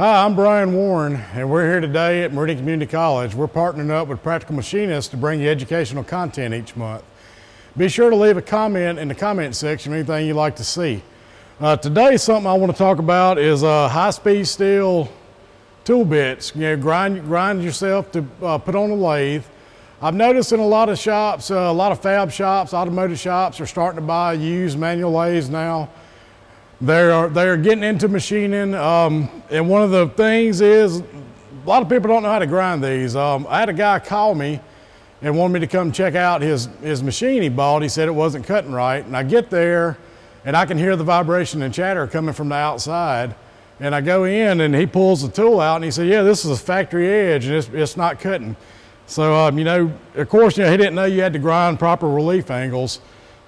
Hi, I'm Brian Warren, and we're here today at Meridian Community College. We're partnering up with Practical Machinists to bring you educational content each month. Be sure to leave a comment in the comment section anything you'd like to see. Uh, today, something I want to talk about is uh, high-speed steel tool bits. You know, grind, grind yourself to uh, put on a lathe. I've noticed in a lot of shops, uh, a lot of fab shops, automotive shops are starting to buy used manual lathes now. They're, they're getting into machining, um, and one of the things is a lot of people don't know how to grind these. Um, I had a guy call me and wanted me to come check out his, his machine he bought. He said it wasn't cutting right, and I get there and I can hear the vibration and chatter coming from the outside. And I go in and he pulls the tool out and he said, yeah, this is a factory edge and it's, it's not cutting. So, um, you know, of course, you know, he didn't know you had to grind proper relief angles.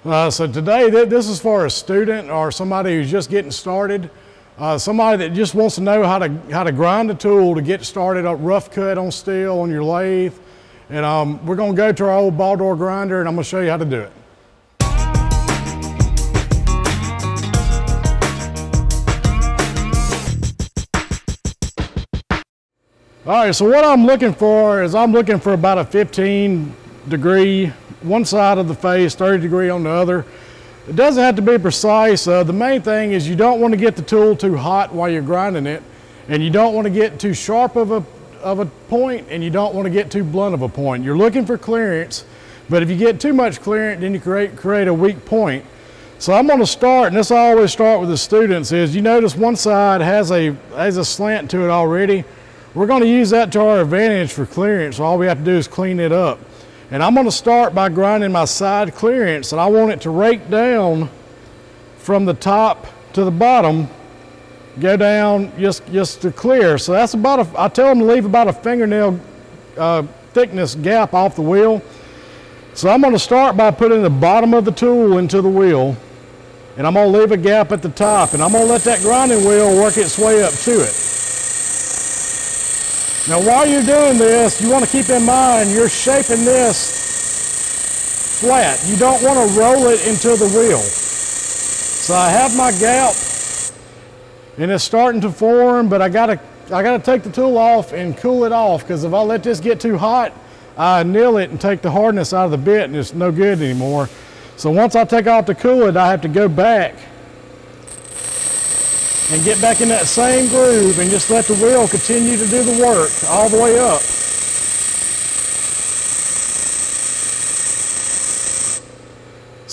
Uh, so today, th this is for a student or somebody who's just getting started, uh, somebody that just wants to know how to, how to grind a tool to get started, a rough cut on steel on your lathe. And um, we're gonna go to our old Baldor grinder and I'm gonna show you how to do it. All right, so what I'm looking for is I'm looking for about a 15 degree, one side of the face, 30 degree on the other. It doesn't have to be precise. Uh, the main thing is you don't want to get the tool too hot while you're grinding it, and you don't want to get too sharp of a, of a point, and you don't want to get too blunt of a point. You're looking for clearance, but if you get too much clearance, then you create, create a weak point. So I'm going to start, and this I always start with the students, is you notice one side has a, has a slant to it already. We're going to use that to our advantage for clearance. All we have to do is clean it up. And I'm going to start by grinding my side clearance and I want it to rake down from the top to the bottom, go down just, just to clear. So that's about, a, I tell them to leave about a fingernail uh, thickness gap off the wheel. So I'm going to start by putting the bottom of the tool into the wheel and I'm going to leave a gap at the top and I'm going to let that grinding wheel work its way up to it. Now while you're doing this, you want to keep in mind you're shaping this flat. You don't want to roll it into the wheel. So I have my gap and it's starting to form, but I gotta, I gotta take the tool off and cool it off because if I let this get too hot, I anneal it and take the hardness out of the bit and it's no good anymore. So once I take off to cool it, I have to go back and get back in that same groove and just let the wheel continue to do the work all the way up.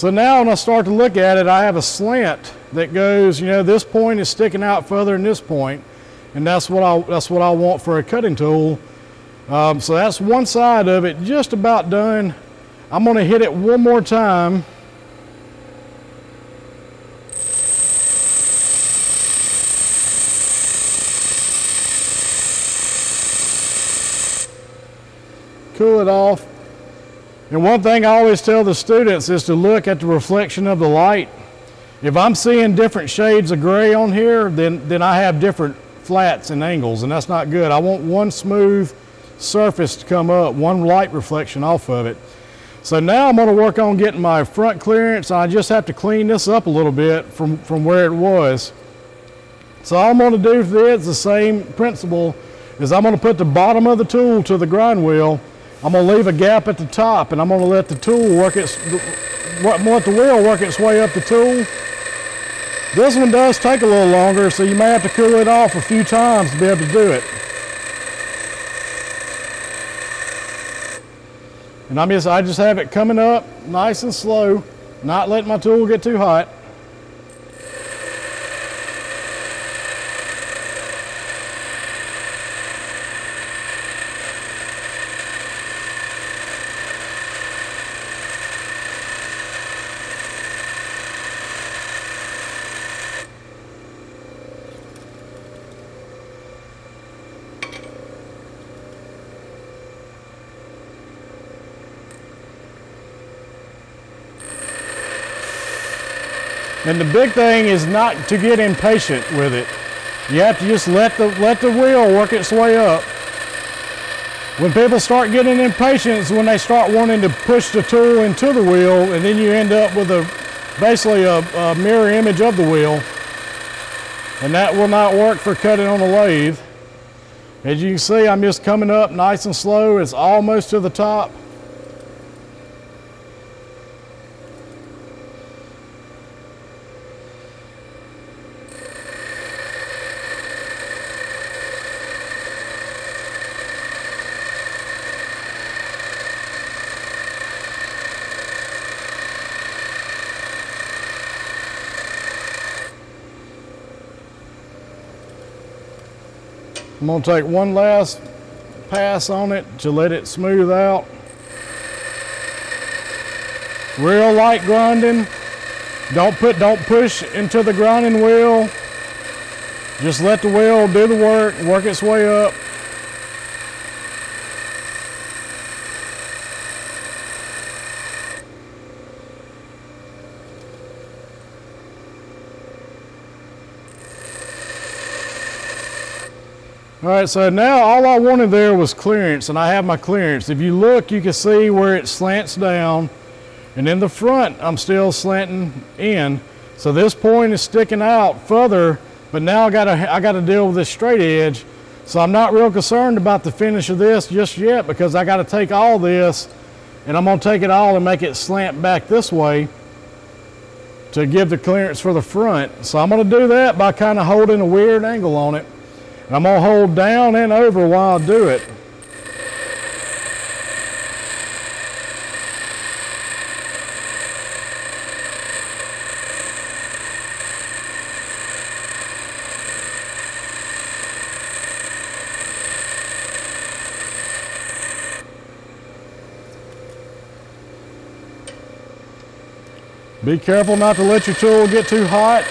So now when I start to look at it, I have a slant that goes, you know, this point is sticking out further than this point, and that's what I, that's what I want for a cutting tool. Um, so that's one side of it just about done. I'm gonna hit it one more time cool it off. And one thing I always tell the students is to look at the reflection of the light. If I'm seeing different shades of gray on here, then, then I have different flats and angles, and that's not good. I want one smooth surface to come up, one light reflection off of it. So now I'm gonna work on getting my front clearance. I just have to clean this up a little bit from, from where it was. So all I'm gonna do for this, the same principle, is I'm gonna put the bottom of the tool to the grind wheel I'm gonna leave a gap at the top and I'm gonna let the tool work its, let the wheel work its way up the tool. This one does take a little longer, so you may have to cool it off a few times to be able to do it. And I'm just, I just have it coming up nice and slow, not letting my tool get too hot. And the big thing is not to get impatient with it. You have to just let the, let the wheel work its way up. When people start getting impatient is when they start wanting to push the tool into the wheel and then you end up with a basically a, a mirror image of the wheel. And that will not work for cutting on a lathe. As you can see, I'm just coming up nice and slow. It's almost to the top. I'm gonna take one last pass on it to let it smooth out. Real light grinding. Don't put, don't push into the grinding wheel. Just let the wheel do the work, work its way up. All right, so now all I wanted there was clearance, and I have my clearance. If you look, you can see where it slants down, and in the front, I'm still slanting in. So this point is sticking out further, but now I gotta, I gotta deal with this straight edge. So I'm not real concerned about the finish of this just yet because I gotta take all this, and I'm gonna take it all and make it slant back this way to give the clearance for the front. So I'm gonna do that by kind of holding a weird angle on it. I'm gonna hold down and over while I do it. Be careful not to let your tool get too hot.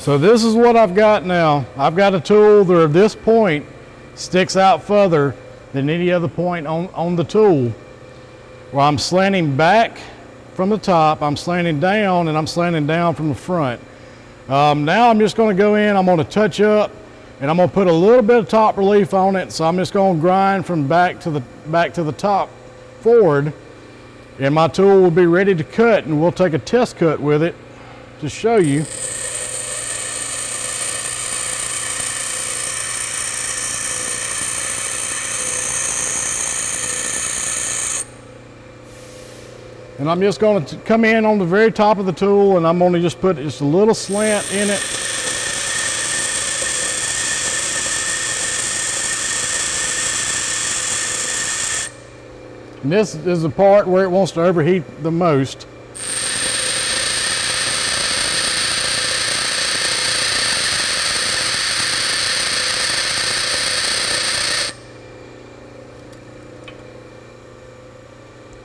So this is what I've got now. I've got a tool at this point sticks out further than any other point on, on the tool. Where I'm slanting back from the top, I'm slanting down, and I'm slanting down from the front. Um, now I'm just gonna go in, I'm gonna touch up, and I'm gonna put a little bit of top relief on it. So I'm just gonna grind from back to the, back to the top forward, and my tool will be ready to cut, and we'll take a test cut with it to show you. And I'm just going to come in on the very top of the tool and I'm going to just put just a little slant in it. And this is the part where it wants to overheat the most.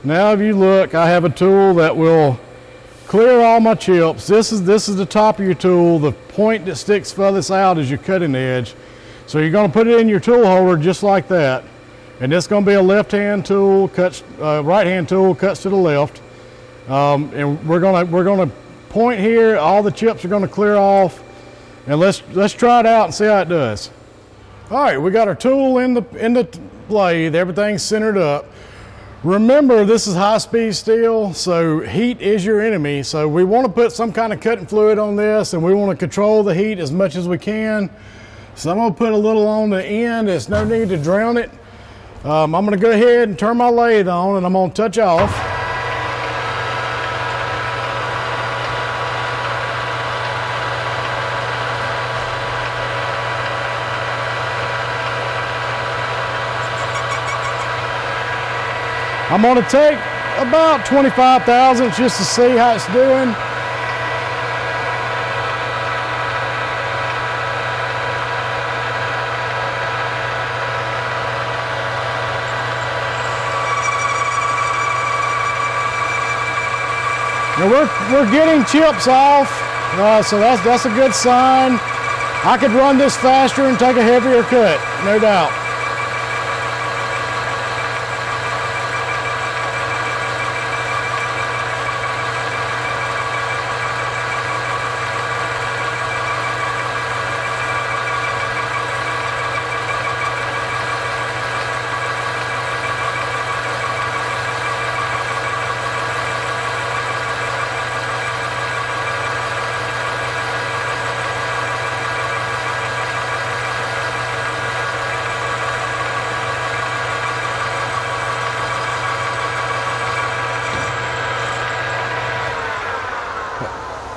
Now if you look, I have a tool that will clear all my chips. This is, this is the top of your tool. The point that sticks furthest out is your cutting edge. So you're gonna put it in your tool holder just like that. And it's gonna be a left-hand tool, cuts, uh, right-hand tool, cuts to the left. Um, and we're gonna, we're gonna point here, all the chips are gonna clear off. And let's, let's try it out and see how it does. All right, we got our tool in the, in the blade, everything's centered up. Remember, this is high-speed steel, so heat is your enemy. So we want to put some kind of cutting fluid on this, and we want to control the heat as much as we can. So I'm going to put a little on the end. There's no need to drown it. Um, I'm going to go ahead and turn my lathe on, and I'm going to touch off. I'm going to take about 25 thousandths just to see how it's doing. Now we're, we're getting chips off, uh, so that's, that's a good sign. I could run this faster and take a heavier cut, no doubt.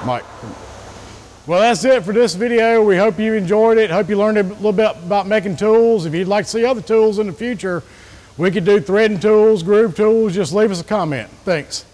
Mike. Well, that's it for this video. We hope you enjoyed it. Hope you learned a little bit about making tools. If you'd like to see other tools in the future, we could do threading tools, groove tools. Just leave us a comment. Thanks.